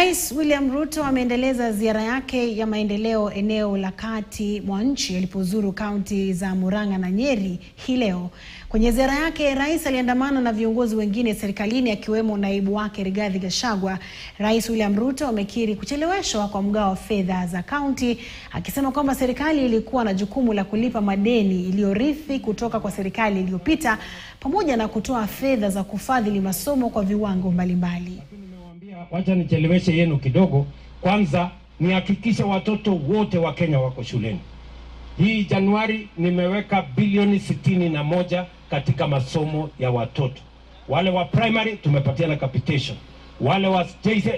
Rais William Ruto ameendeleza ziara yake ya maendeleo eneo la kati mwa nchi alipozuru kaunti za Murang'a na Nyeri hii leo. Kwenye ziara yake, rais aliandamana na viongozi wengine serikalini akiwemo naibu wake Rigathi Gachagua. Rais William Ruto amekiri kucheleweshwa kwa mgao wa fedha za kaunti, akisema kwamba serikali ilikuwa na jukumu la kulipa madeni iliyorithi kutoka kwa serikali iliyopita pamoja na kutoa fedha za kufadhili masomo kwa viwango mbalimbali. Wacha nicheleweshe yenu kidogo. Kwanza nihakikishe watoto wote wa Kenya wako shuleni. Hii Januari nimeweka bilioni sitini na moja katika masomo ya watoto. Wale wa primary tumepatiana capitation, wale wa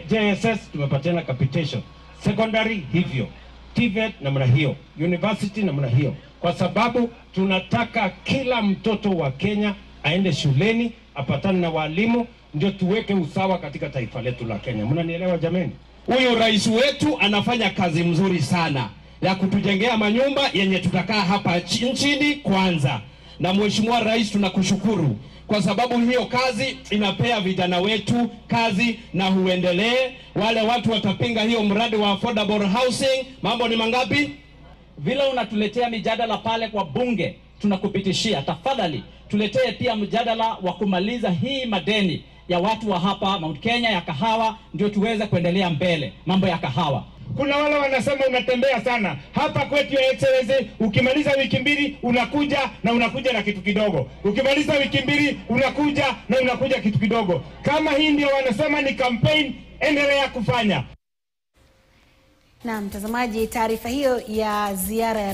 JSS tumepatiana capitation, secondary hivyo, TVET namna hiyo, university namna hiyo, kwa sababu tunataka kila mtoto wa Kenya aende shuleni apatane na walimu ndio tuweke usawa katika taifa letu la Kenya. Mnanielewa jameni? Huyo rais wetu anafanya kazi mzuri sana ya kutujengea manyumba yenye tutakaa hapa nchini kwanza. Na mheshimiwa rais, tunakushukuru kwa sababu hiyo kazi inapea vijana wetu kazi na huendelee. Wale watu watapinga hiyo mradi wa affordable housing, mambo ni mangapi? Vile unatuletea mijadala pale kwa bunge, tunakupitishia. Tafadhali tuletee pia mjadala wa kumaliza hii madeni ya watu wa hapa Mount Kenya ya kahawa, ndio tuweze kuendelea mbele mambo ya kahawa. Kuna wale wanasema unatembea sana hapa kwetu ya Excellency. Ukimaliza wiki mbili unakuja na unakuja na kitu kidogo, ukimaliza wiki mbili unakuja na unakuja kitu kidogo. Kama hii ndio wanasema ni campaign, endelea kufanya. Na mtazamaji, taarifa hiyo ya ziara ya